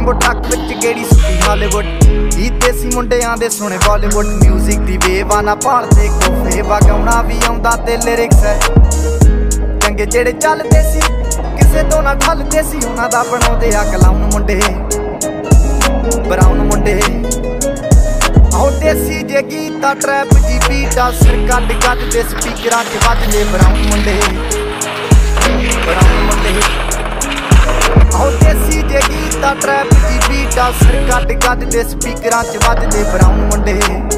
ਹੰਬੋ ਟੱਕ ਵਿੱਚ ਗੇੜੀ ਸੁੱਤੀ ਹਾਲੀਵੁੱਡ? ਇਹ ਦੇਸੀ ਮੁੰਡਿਆਂ ਦੇ ਸੁਣੇ ਬਾਲੀਵੁੱਡ 뮤직 ਦੀ ਵੇਵਾ ਨਾ ਭਾਲਦੇ ਕੋਫੇ ਵਗਾਉਣਾ ਵੀ ਆਉਂਦਾ ਤੇ ਲਿਰਿਕਸ ਹੈ। ਚੰਗੇ ਜਿਹੜੇ ਚੱਲਦੇ ਸੀ, ਕਿਸੇ ਤੋਂ ਨਾ ਠੱਲਦੇ ਸੀ, ਉਹਨਾਂ ਦਾ ਬਣਾਉਂਦੇ ਆ ਕਲਾਉਨ ਮੁੰਡੇ। ਬਰਾਉਨ ਮੁੰਡੇ। ਆਉ ਦੇਸੀ ਜੇ ਗੀਤਾ ਟਰੈਪ ਜੀ ਬੀਟਾ ਸਿਰ ਕੱਢ ਕੱਢ ਦੇ ਸਪੀਕਰਾਂ 'ਚ ਵੱਜਦੇ ਬਰਾਉਨ ਮੁੰਡੇ। ਬਰਾਉਨ ਮੁੰਡੇ। ਆਉ ਦੇਸੀ ਜੇ ਗੀਤਾ ਟਰੈਪ ਜੀ ਬੀਟਾ ਸਿਰ ਕੱਢ ਕੱਢ ਦੇ ਸਪੀਕਰਾਂ 'ਚ ਵੱਜਦੇ ਬਰਾਉਨ ਮੁੰਡੇ।